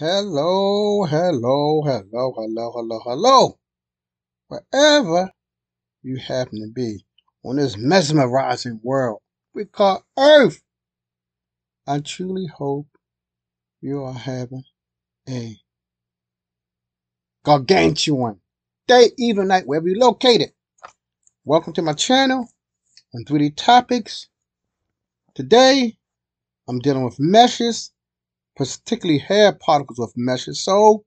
Hello, hello, hello, hello, hello, hello. Wherever you happen to be on this mesmerizing world we call Earth, I truly hope you are having a gargantuan day, even night, wherever you're located. Welcome to my channel on 3D Topics. Today, I'm dealing with meshes particularly hair particles with meshes. So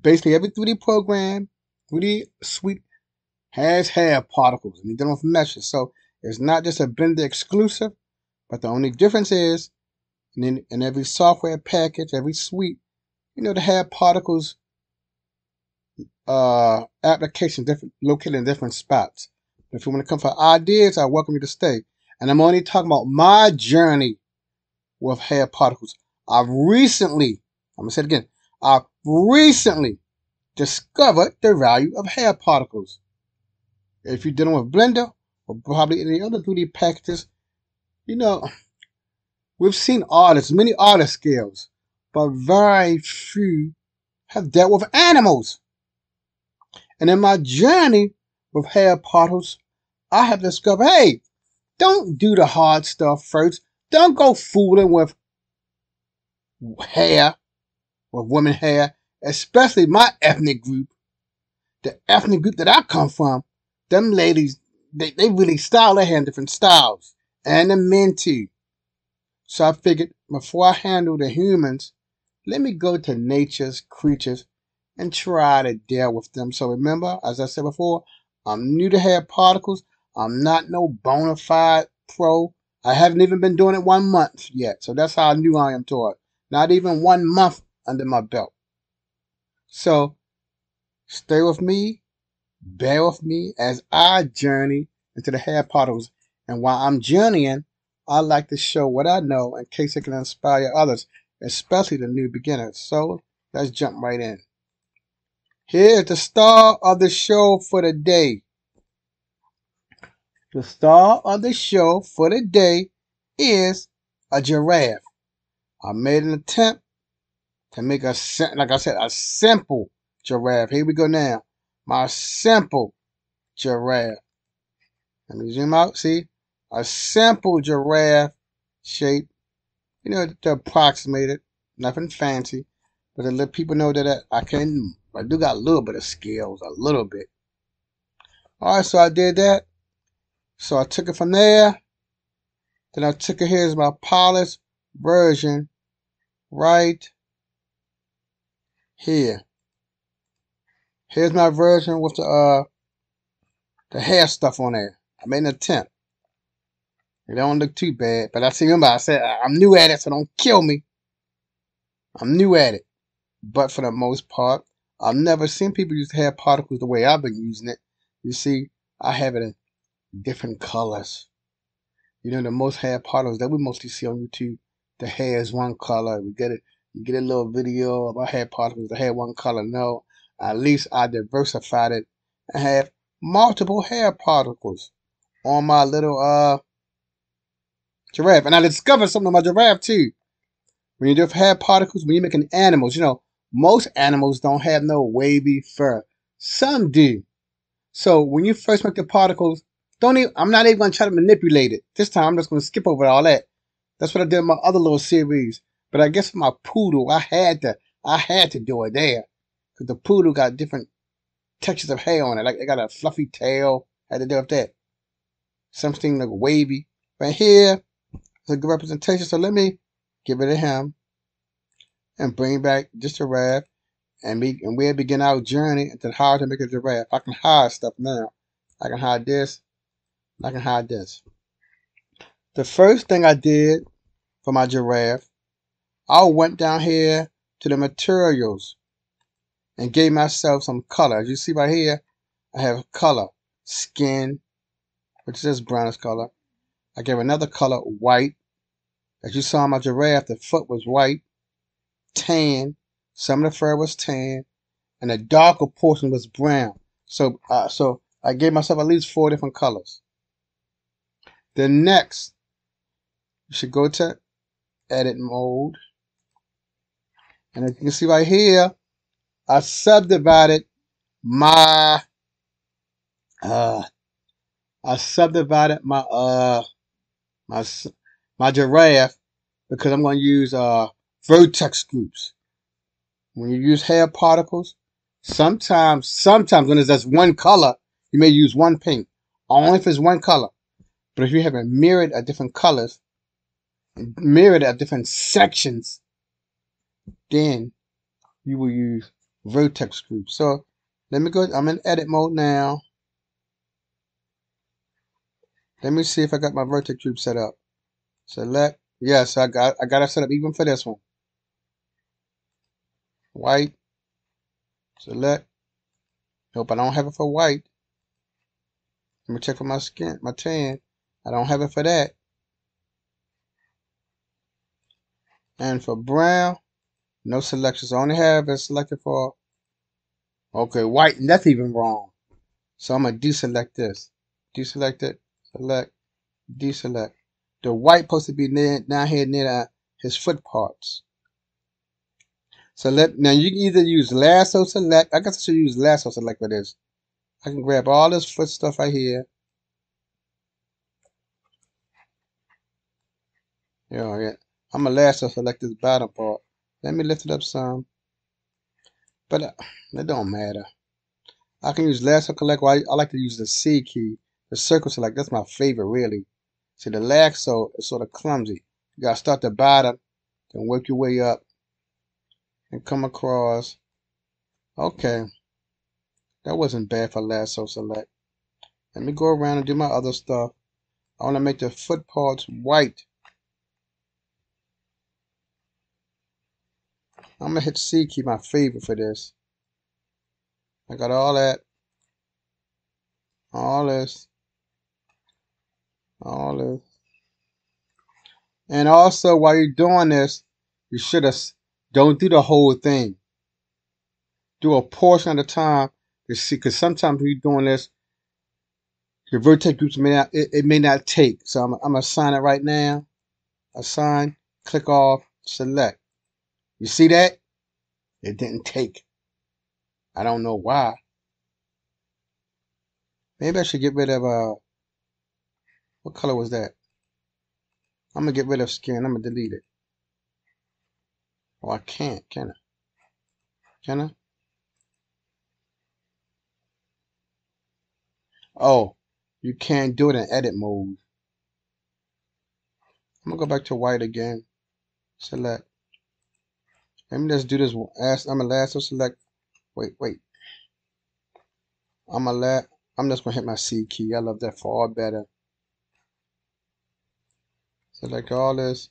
basically every 3D program, 3D suite has hair particles and you're dealing with meshes. So it's not just a Blender exclusive, but the only difference is in, in every software package, every suite, you know, the hair particles uh, application different located in different spots. If you want to come for ideas, I welcome you to stay. And I'm only talking about my journey with hair particles. I've recently, I'm to say it again, I've recently discovered the value of hair particles. If you're dealing with Blender or probably any other 3D packages, you know, we've seen artists, many artist skills, but very few have dealt with animals. And in my journey with hair particles, I have discovered, hey, don't do the hard stuff first. Don't go fooling with hair, with women hair, especially my ethnic group, the ethnic group that I come from, them ladies, they, they really style their hair in different styles. And the men too. So I figured before I handle the humans, let me go to nature's creatures and try to deal with them. So remember, as I said before, I'm new to hair particles. I'm not no bona fide pro. I haven't even been doing it one month yet. So that's how new I am to it. Not even one month under my belt. So stay with me, bear with me as I journey into the hair particles. And while I'm journeying, I like to show what I know in case it can inspire others, especially the new beginners. So let's jump right in. Here's the star of the show for the day. The star of the show for the day is a giraffe. I made an attempt to make a, like I said, a simple giraffe. Here we go now. My simple giraffe. Let me zoom out. See? A simple giraffe shape. You know, to approximate it. Nothing fancy. But to let people know that I can, I do got a little bit of skills. A little bit. Alright, so I did that. So I took it from there. Then I took it here as my polished version right here. Here's my version with the uh the hair stuff on there. I made an attempt. It don't look too bad, but I see remember I said I'm new at it, so don't kill me. I'm new at it. But for the most part, I've never seen people use hair particles the way I've been using it. You see, I have it in different colors. You know, the most hair particles that we mostly see on YouTube the hair is one color. We get it. You get a little video about hair particles. The hair one color. No, at least I diversified it and have multiple hair particles on my little uh giraffe. And I discovered something on my giraffe too. When you do hair particles, when you're making animals, you know, most animals don't have no wavy fur. Some do. So when you first make the particles, don't even, I'm not even to try to manipulate it. This time I'm just to skip over all that. That's what I did in my other little series. But I guess my poodle, I had to I had to do it there. Because the poodle got different textures of hair on it. Like it got a fluffy tail. I had to do with that. Something like wavy. Right here, it's a good representation. So let me give it to him. And bring back just a giraffe. And we and we'll begin our journey into how to make a giraffe. I can hide stuff now. I can hide this. I can hide this. The first thing I did for my giraffe, I went down here to the materials and gave myself some color. As you see right here, I have color, skin, which is this brownish color. I gave another color, white. As you saw my giraffe, the foot was white, tan, some of the fur was tan, and the darker portion was brown. So, uh, so I gave myself at least four different colors. The next, you should go to edit mode. And as you can see right here, I subdivided my uh I subdivided my uh my my giraffe because I'm going to use uh vertex groups. When you use hair particles, sometimes sometimes when it's just one color, you may use one paint. Only if it's one color. But if you have a myriad of different colors, myriad of different sections, then you will use vertex groups. So let me go. I'm in edit mode now. Let me see if I got my vertex group set up. Select. Yes, I got I got it set up even for this one. White. Select. Nope, I don't have it for white. Let me check for my skin, my tan. I don't have it for that. And for brown, no selections. I only have it selected for okay, white, and that's even wrong. So I'm gonna deselect this. Deselect it, select, deselect. The white supposed to be near down here near the, his foot parts. So let now you can either use lasso select. I guess I should use lasso select for this. I can grab all this foot stuff right here. Yeah, yeah. I'm gonna lasso select this bottom part. Let me lift it up some. But uh, it don't matter. I can use lasso select. Well, I, I like to use the C key. The circle select. That's my favorite, really. See, the lasso is sort of clumsy. You gotta start the bottom, then work your way up, and come across. Okay, that wasn't bad for lasso select. Let me go around and do my other stuff. I want to make the foot parts white. I'm gonna hit C key, my favorite for this. I got all that, all this, all this. And also, while you're doing this, you should have don't do the whole thing. Do a portion at a time to see, because sometimes when you're doing this, your vertex groups may not it, it may not take. So I'm, I'm gonna assign it right now. Assign, click off, select. You see that? It didn't take. I don't know why. Maybe I should get rid of uh what color was that? I'm gonna get rid of skin. I'm gonna delete it. Oh, I can't, can I? Can I? Oh, you can't do it in edit mode. I'm gonna go back to white again. Select. Let me just do this. Ask. I'm gonna lasso select. Wait, wait. I'm gonna let. I'm just gonna hit my C key. I love that far better. Select all this.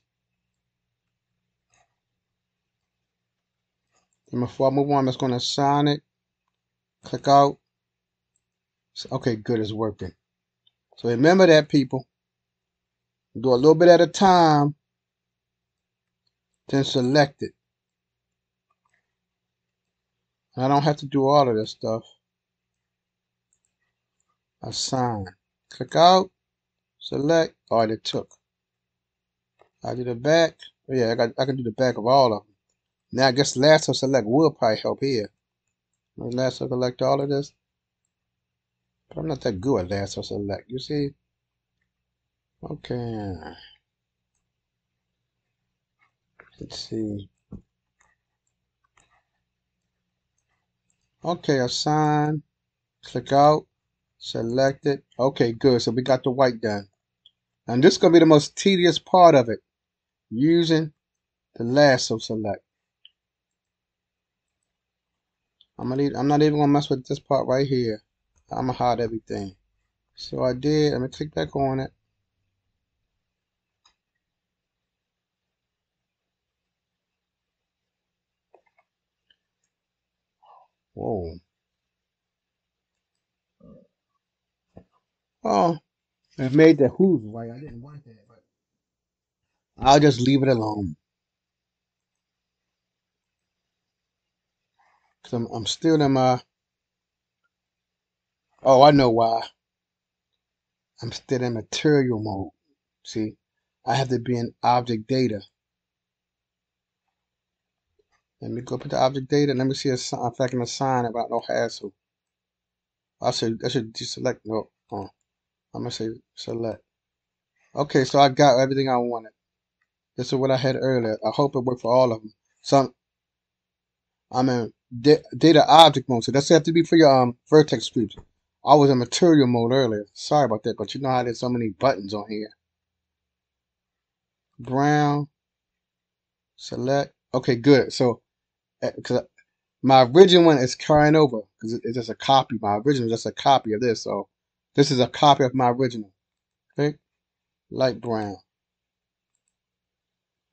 And before I move on, I'm just gonna assign it. Click out. Okay, good. It's working. So remember that, people. Do a little bit at a time. Then select it. I don't have to do all of this stuff. Assign. Click out. Select. All right, it took. I do the back. Oh, yeah, I got. I can do the back of all of them. Now I guess lasso select will probably help here. Lasso select all of this. But I'm not that good at lasso select. You see? Okay. Let's see. Okay, assign. Click out. Select it. Okay, good. So we got the white done. And this is going to be the most tedious part of it. Using the lasso select. I'm gonna I'm not even gonna mess with this part right here. I'm gonna hide everything. So I did. I'm gonna click back on it. Whoa. Oh, it made the hooves white. I didn't want that, but I'll just leave it alone. Cause I'm, I'm still in my. Oh, I know why. I'm still in material mode. See, I have to be in object data. Let me go put the object data. Let me see if I can assign without no hassle. I should I should deselect no. Oh, I'm gonna say select. Okay, so I got everything I wanted. This is what I had earlier. I hope it worked for all of them. So I'm in data object mode. So that's have to be for your um vertex groups. I was in material mode earlier. Sorry about that, but you know how there's so many buttons on here. Brown. Select. Okay, good. So, because my original one is carrying over because it's just a copy. My original is just a copy of this. So, this is a copy of my original. Okay, light brown.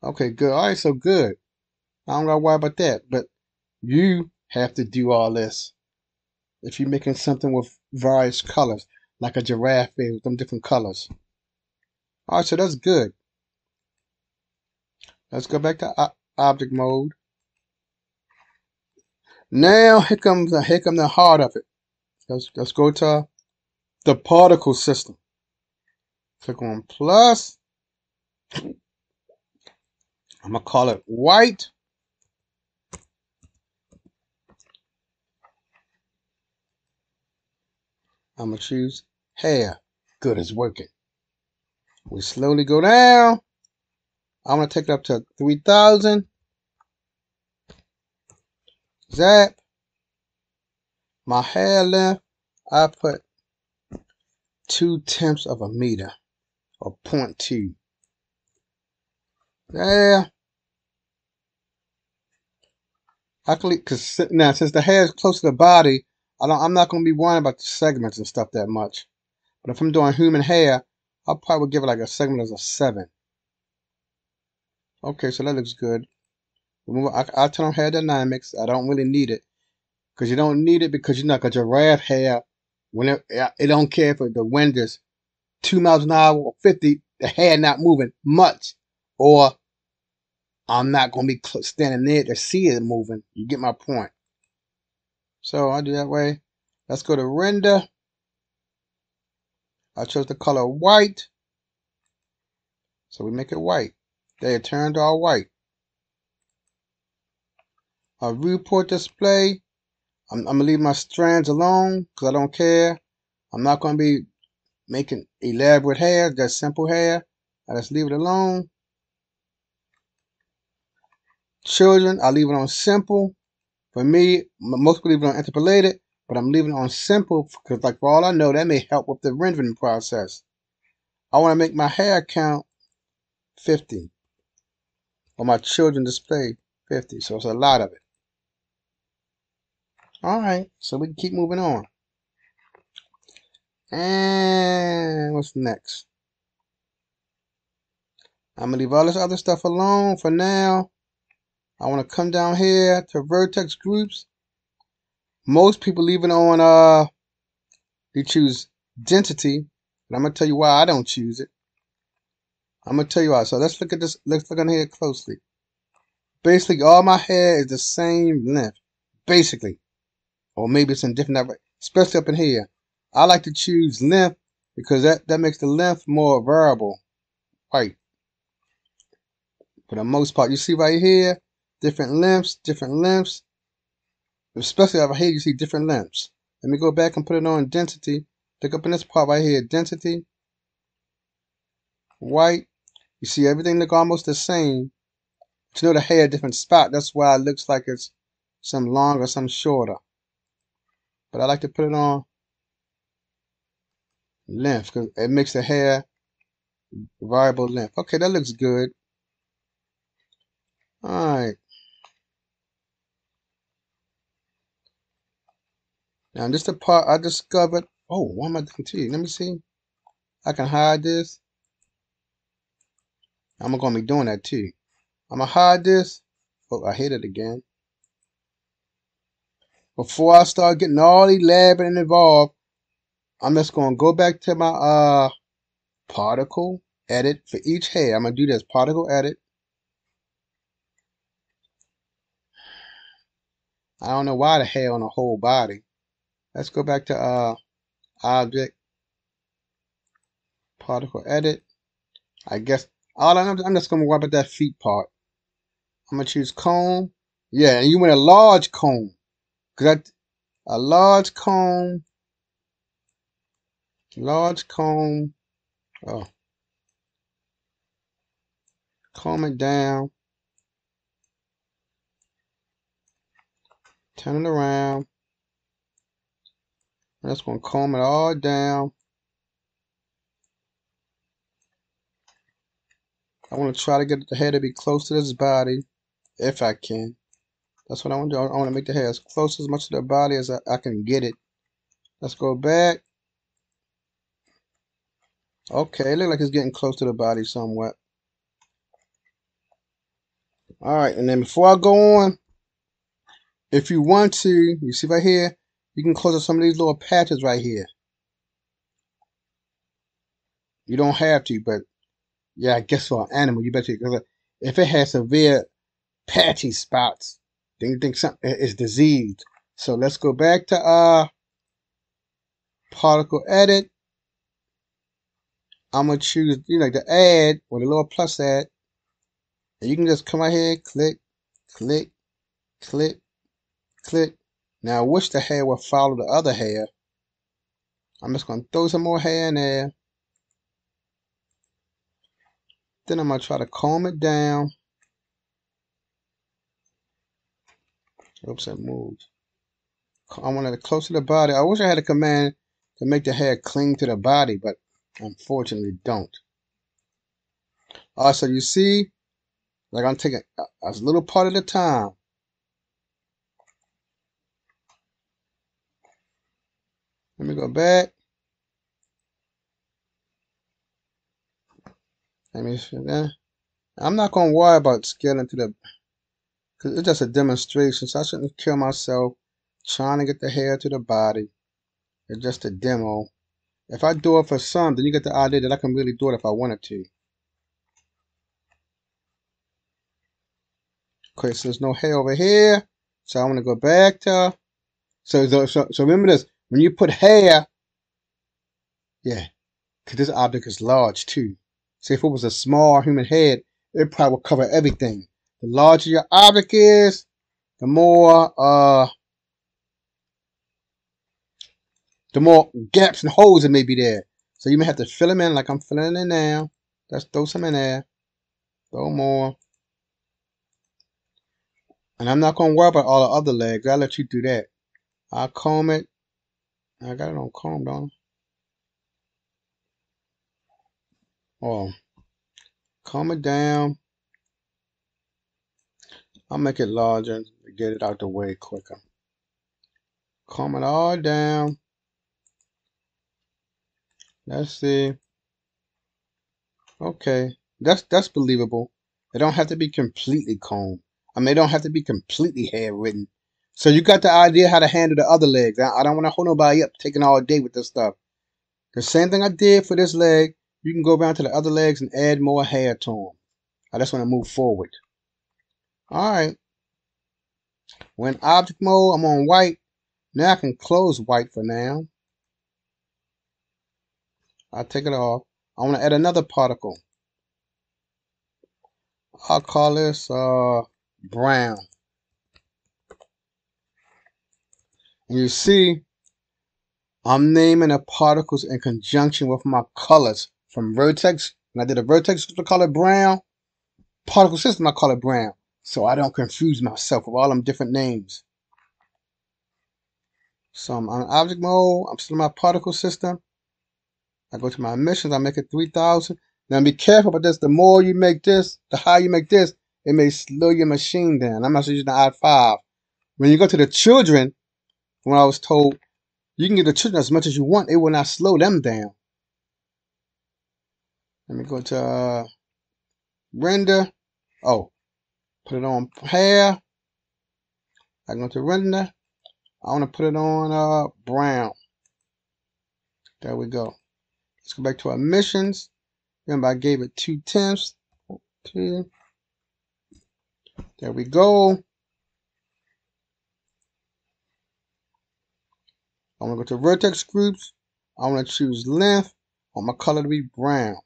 Okay, good. All right, so good. I don't gotta worry about that. But you have to do all this. If you're making something with various colors, like a giraffe with them different colors. All right, so that's good. Let's go back to object mode. Now here comes the here comes the heart of it. Let's let's go to the particle system. Click on plus. I'm gonna call it white. I'm gonna choose hair. Good, it's working. We slowly go down. I'm gonna take it up to 3000. Zap. My hair length, I put two tenths of a meter or 0.2. There. I can, cause now since the hair is close to the body, I don't, I'm not going to be worrying about the segments and stuff that much. But if I'm doing human hair, I'll probably give it like a segment as a 7. Okay, so that looks good. I, I turn on hair dynamics. I don't really need it. Because you don't need it because you're not got giraffe hair. When it, it don't care if the wind is 2 miles an hour or 50, the hair not moving much. Or I'm not going to be standing there to see it moving. You get my point. So I do that way. Let's go to render. I chose the color white. So we make it white. They turned all white. A viewport display. I'm, I'm, gonna leave my strands alone because I don't care. I'm not gonna be making elaborate hair, just simple hair. I just leave it alone. Children, I leave it on simple. For me, most people leave it on interpolated, but I'm leaving it on simple because, like, for all I know, that may help with the rendering process. I want to make my hair count 50 or my children display 50. So it's a lot of it. All right, so we can keep moving on. And what's next? I'm to leave all this other stuff alone for now. I want to come down here to vertex groups. Most people leave it on, uh, they choose density. But I'm to tell you why I don't choose it. I'm gonna tell you why. So let's look at this. Let's look on here closely. Basically, all my hair is the same length. Basically, or maybe it's in different, especially up in here. I like to choose length because that that makes the length more variable. White. For the most part, you see right here, different lengths, different lengths. Especially over here, you see different lengths. Let me go back and put it on density. Look up in this part right here, density. White. You see everything look almost the same. But you know the hair different spot. That's why it looks like it's some longer, some shorter. But I like to put it on length because it makes the hair variable length. Okay, that looks good. Alright. Now this is the part I discovered. Oh, what am I doing to you? Let me see. I can hide this. I'm going to be doing that too. I'm to hide this. Oh, I hit it again. Before I start getting all elaborate and involved, I'm just going to go back to my uh particle edit for each hair. I'm going to do this particle edit. I don't know why the hair on the whole body. Let's go back to uh object particle edit. I guess all I'm, I'm just gonna worry about that feet part. I'm gonna choose comb. Yeah, and you want a large comb. Cause a large comb, large comb. Oh, comb it down. Turn it around. I'm just gonna comb it all down. I want to try to get the hair to be close to this body, if I can. That's what I want to do. I want to make the hair as close as much to the body as I, I can get it. Let's go back. Okay, it looks like it's getting close to the body somewhat. Alright, and then before I go on, if you want to, you see right here, you can close up some of these little patches right here. You don't have to, but yeah, I guess for an animal, you better, because if it has severe patchy spots, then you think something is diseased. So let's go back to uh particle edit. I'm gonna choose, you know, the add or the little plus add. And you can just come right here, click, click, click, click. Now I wish the hair would follow the other hair. I'm just gonna throw some more hair in there. Then I'm to try to comb it down. Oops, I moved. I wanted it close to the body. I wish I had a command to make the hair cling to the body, but unfortunately don't. Also, you see, like I'm taking a, a little part at a time. Let me go back. Let me see that. I'm not gonna worry about scaling to the because it's just a demonstration, so I shouldn't kill myself trying to get the hair to the body. It's just a demo. If I do it for some, then you get the idea that I can really do it if I wanted to. Okay, so there's no hair over here. So I want to go back to so so so, remember this when you put hair, yeah, because this object is large too. Say if it was a small human head, it probably would cover everything. The larger your object is, the more uh the more gaps and holes that may be there. So you may have to fill them in like I'm filling in now. Let's throw some in there. Throw more. And I'm not going to worry about all the other legs. I'll let you do that. I'll comb it. I got it on comb, I? Oh, calm it down. I'll make it larger to get it out the way quicker. Calm it all down. Let's see. Okay, that's that's believable. It don't have to be completely combed. I mean, it don't have to be completely hair ridden. So you got the idea how to handle the other legs. I, I don't want to hold nobody up taking all day with this stuff. The same thing I did for this leg, you can go around to the other legs and add more hair to them. I just want to move forward. All right. When object mode, I'm on white. Now I can close white for now. I'll take it off. I want to add another particle. I'll call this uh, brown. And you see, I'm naming the particles in conjunction with my colors from vertex. When I did a vertex to color brown, particle system, I call it brown. So I don't confuse myself with all them different names. So I'm on object mode. I'm still in my particle system. I go to my emissions. I make it 3000. Now be careful about this. The more you make this, the higher you make this, it may slow your machine down. I'm not using the i5. When you go to the children, when I was told you can get the children as much as you want, it will not slow them down. Let me go to uh, render. Oh, put it on hair. I go to render. I want to put it on uh, brown. There we go. Let's go back to our emissions. Remember, I gave it two tenths. Okay. There we go. I want to go to vertex groups. I want to choose length. I want my color to be brown.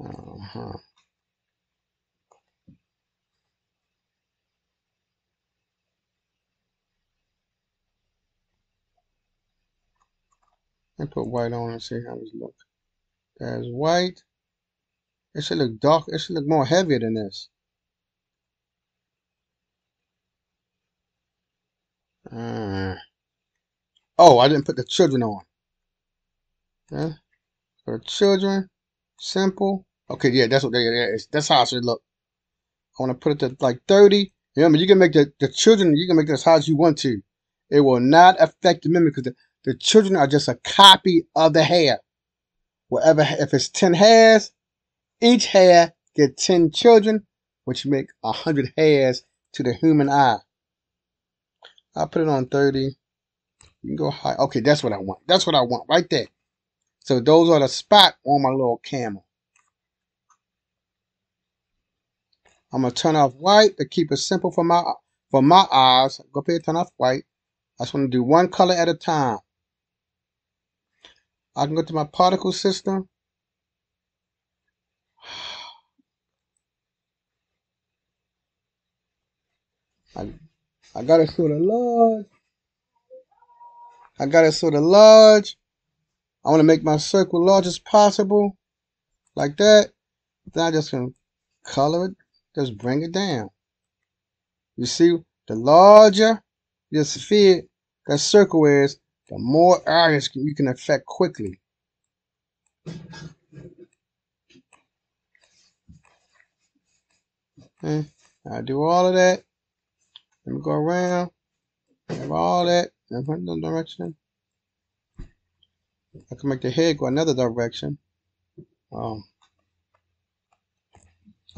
Uh-huh. And put white on and see how this look. There's white. It should look dark. It should look more heavier than this. Uh, oh, I didn't put the children on. Yeah. For the children, simple. Okay, yeah, that's what they yeah, that's how it should look. I want to put it to like 30. Remember, you can make the, the children, you can make it as high as you want to. It will not affect the memory because the, the children are just a copy of the hair. Whatever, if it's 10 hairs, each hair get 10 children, which make 100 hairs to the human eye. I'll put it on 30. You can go high. Okay, that's what I want. That's what I want right there. So those are the spot on my little camel. I'm gonna turn off white to keep it simple for my for my eyes. Go ahead, turn off white. I just want to do one color at a time. I can go to my particle system. I, I got it sort of large. I got it sort of large. I want to make my circle large as possible. Like that. Then I just can color it. Just bring it down. You see, the larger your sphere, that circle is, the more areas you can affect quickly. Okay. I do all of that. Let me go around. Have all that in one direction. I can make the head go another direction. Um,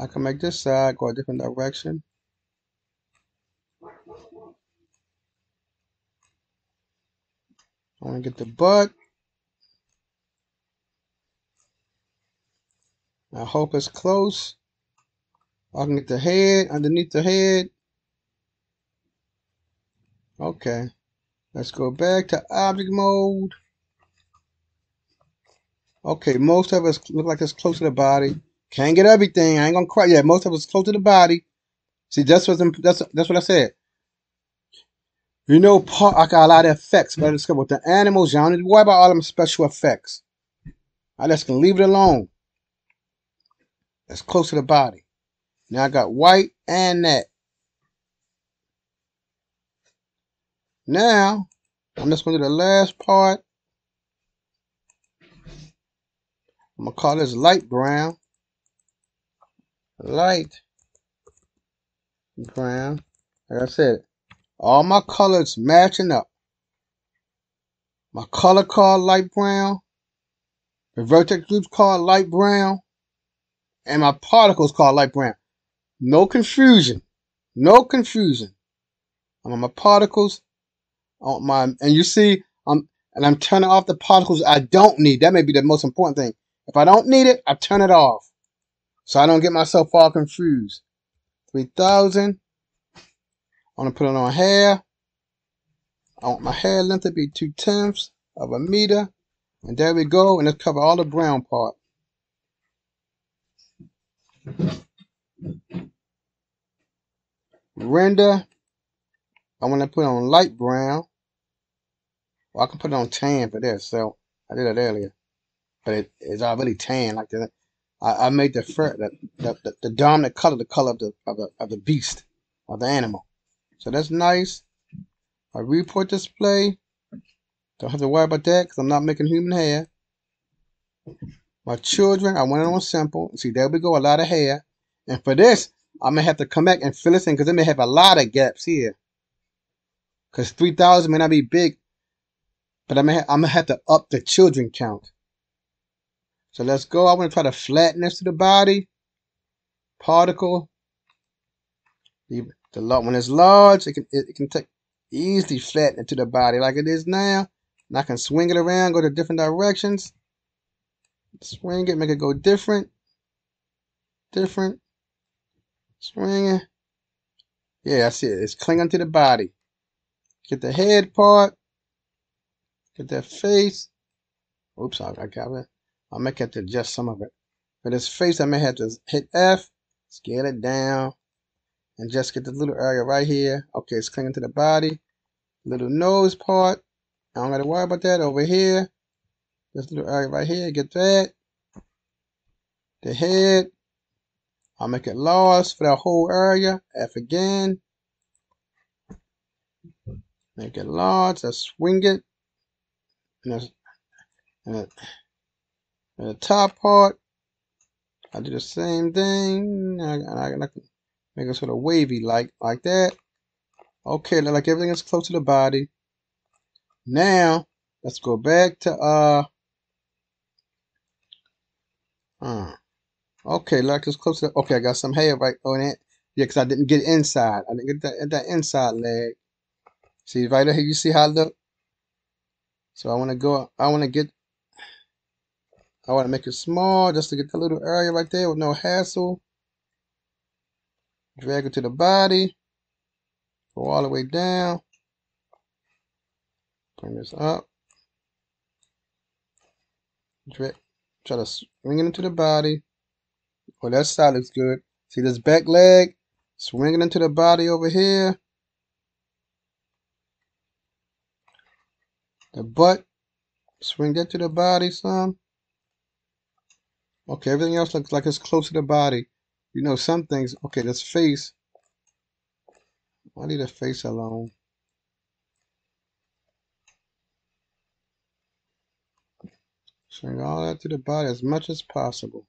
I can make this side go a different direction. I want to get the butt. I hope it's close. I can get the head underneath the head. Okay. Let's go back to object mode. Okay, most of us look like it's close to the body. Can't get everything. I ain't gonna cry. Yeah, most of us close to the body. See, that's what that's that's what I said. You know, part I got a lot of effects, but it's with the animals. Y'all need worry about all them special effects. I just can leave it alone. That's close to the body. Now I got white and that. Now, I'm just to do the last part. I'm to call this light brown. Light brown. Like I said, all my colors matching up. My color card light brown. The vertex groups called light brown. And my particles called light brown. No confusion. No confusion. I'm on my particles on my and you see I'm and I'm turning off the particles I don't need. That may be the most important thing. If I don't need it, I turn it off. So I don't get myself all confused. 3000. I'm gonna put it on hair. I want my hair length to be two tenths of a meter. And there we go. And let's cover all the brown part. Render. I want to put on light brown. Well, I can put it on tan for this, so I did it earlier. But it, it's already tan like that. I, I made the, fur, the, the, the, the dominant color the color of the, of the of the beast, of the animal. So that's nice. Viewport display. Don't have to worry about that because I'm not making human hair. My children, I went on simple. See, there we go, a lot of hair. And for this, I may have to come back and fill this in because it may have a lot of gaps here. Because 3,000 may not be big but I'm I'm gonna have to up the children count. So let's go. I want to try to flatten this to the body. Particle. The, the when it's large, it can it, it can take easily flatten it to the body like it is now. And I can swing it around, go to different directions. Swing it, make it go different. Different. Swing it. Yeah, I see it. It's clinging to the body. Get the head part. Get that face. Oops, I, I got it. I may have to adjust some of it. For this face, I may have to hit F, scale it down, and just get the little area right here. Okay, it's clinging to the body. Little nose part. I don't gotta worry about that over here. This little area right here, get that. The head. I'll make it large for that whole area. F again. Make it large. Let's swing it. And, and, and the top part. I do the same thing. I, I, I make it sort of wavy like like that. Okay, look like everything is close to the body. Now let's go back to uh uh okay, like it's close to okay, I got some hair right on it. Yeah, because I didn't get inside. I didn't get that that inside leg. See right here, you see how I look? So I want to go, I want to get, I want to make it small just to get the little area right there with no hassle. Drag it to the body. Go all the way down. Bring this up. Drag, try to swing it into the body. Well, that side looks good. See this back leg? Swing it into the body over here. The butt, swing that to the body some. Okay, everything else looks like it's close to the body. You know, some things, okay, this face. I need a face alone. Swing all that to the body as much as possible.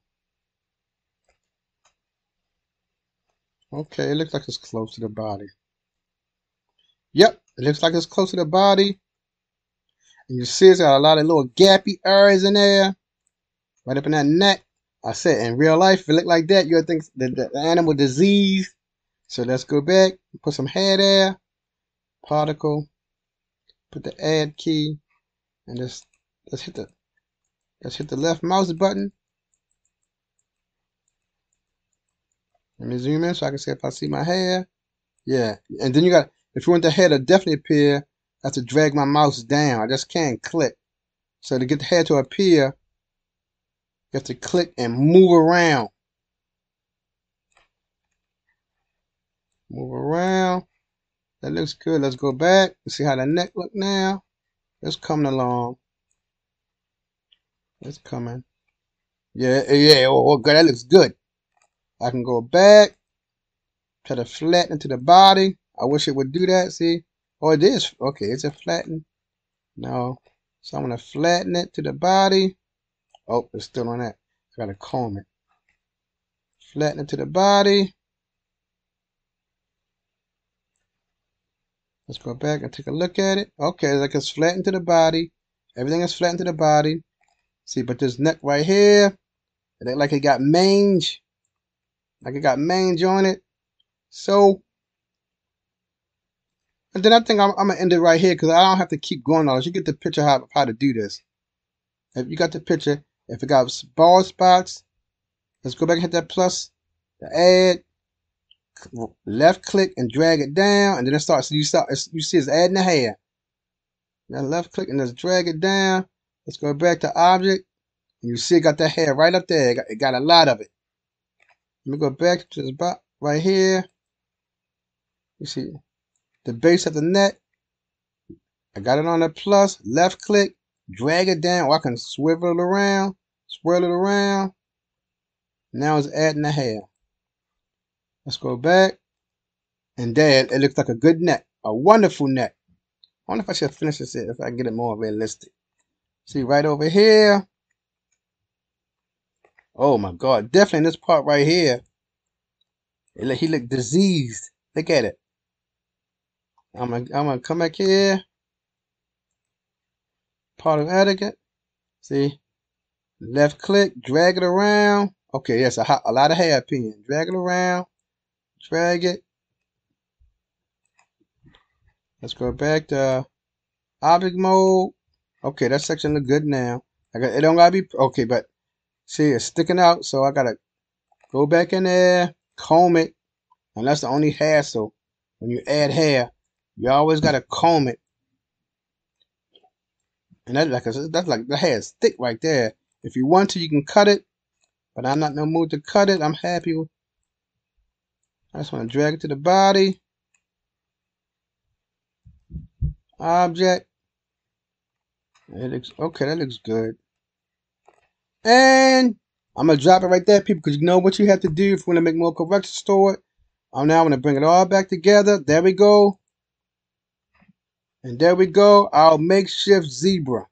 Okay, it looks like it's close to the body. Yep, it looks like it's close to the body. And you see it's got a lot of little gappy areas in there. Right up in that neck. I said in real life, if it looked like that, you'll think the, the animal disease. So let's go back, put some hair there, particle, put the add key, and just let's hit the let's hit the left mouse button. Let me zoom in so I can see if I see my hair. Yeah, and then you got if you want the hair to definitely appear, I have to drag my mouse down. I just can't click. So to get the hair to appear, you have to click and move around. Move around. That looks good. Let's go back. and see how the neck look now. It's coming along. It's coming. Yeah, yeah. Oh, oh, good. That looks good. I can go back. Try to flatten into the body. I wish it would do that. See? Oh, it is. Okay, is it flattened? No. So I'm going to flatten it to the body. Oh, it's still on that. I got to comb it. Flatten it to the body. Let's go back and take a look at it. Okay, like it's flattened to the body. Everything is flattened to the body. See, but this neck right here, it look like it got mange. Like it got mange on it. So and then I think I'm, I'm gonna end it right here because I don't have to keep going on this. You get the picture how how to do this. If you got the picture, if it got bald spots, let's go back and hit that plus, the add, left click and drag it down, and then it starts. You start. You see, it's adding the hair. Now left click and just drag it down. Let's go back to object, and you see it got that hair right up there. It got, it got a lot of it. Let me go back to this spot right here. You see, the base of the neck. I got it on the plus, left click, drag it down, or I can swivel it around, swirl it around. Now it's adding the hair. Let's go back. And there, it looks like a good neck, a wonderful neck. I wonder if I should finish this if I get it more realistic. See right over here. Oh my God, definitely in this part right here. It, he looked diseased. Look at it. I'm gonna, I'm gonna come back here. Particle edit. See, left click, drag it around. Okay, yes, a, a lot of hairpin. Drag it around, drag it. Let's go back to object mode. Okay, that section look good now. I got it don't gotta be okay, but see it's sticking out, so I gotta go back in there, comb it, and that's the only hassle when you add hair. You always gotta comb it. And that like that's like the hair is thick right there. If you want to, you can cut it. but I'm not in no mood to cut it. I'm happy I just want to drag it to the body. Object. It looks okay, that looks good. And I'm gonna drop it right there, people, because you know what you have to do if you want to make more corrections to it. I'm now gonna bring it all back together. There we go. And there we go, our makeshift zebra.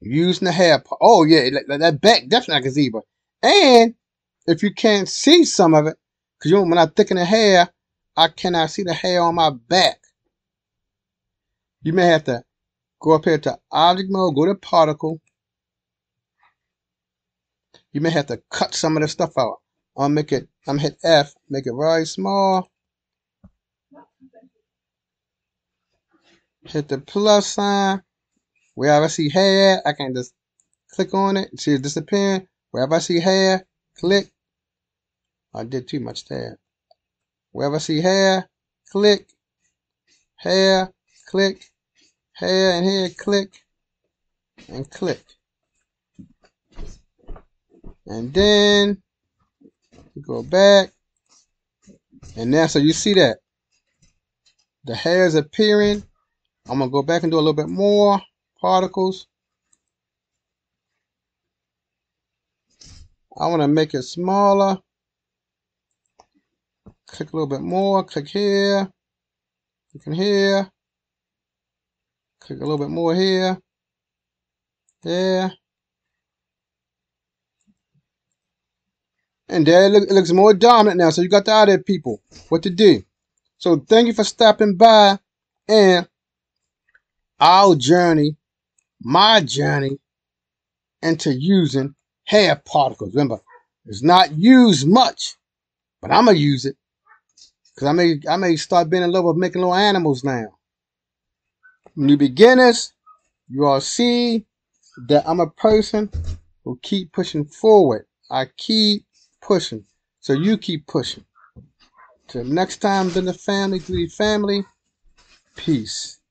Using the hair. Oh yeah, that back definitely like a zebra. And if you can't see some of it, because you know, when I thicken the hair, I cannot see the hair on my back. You may have to go up here to object mode, go to particle. You may have to cut some of the stuff out. I'll make it, I'm hit F, make it very small. Hit the plus sign. Wherever I see hair, I can just click on it, see it disappear. Wherever I see hair, click. I did too much there. Wherever I see hair, click. Hair, click. Hair and hair, click. And click. And then you go back. And now, so you see that the hair is appearing. I'm going to go back and do a little bit more particles. I want to make it smaller. Click a little bit more. Click here. Click in here. Click a little bit more here. There. And there it, look, it looks more dominant now. So you got the idea, people, what to do. So thank you for stopping by and our journey, my journey into using hair particles. Remember, it's not used much, but I'm gonna use it because I may I may start being in love with making little animals now. New beginners, you all see that I'm a person who keep pushing forward. I keep pushing. So you keep pushing. Till next time, then the family, the family, peace.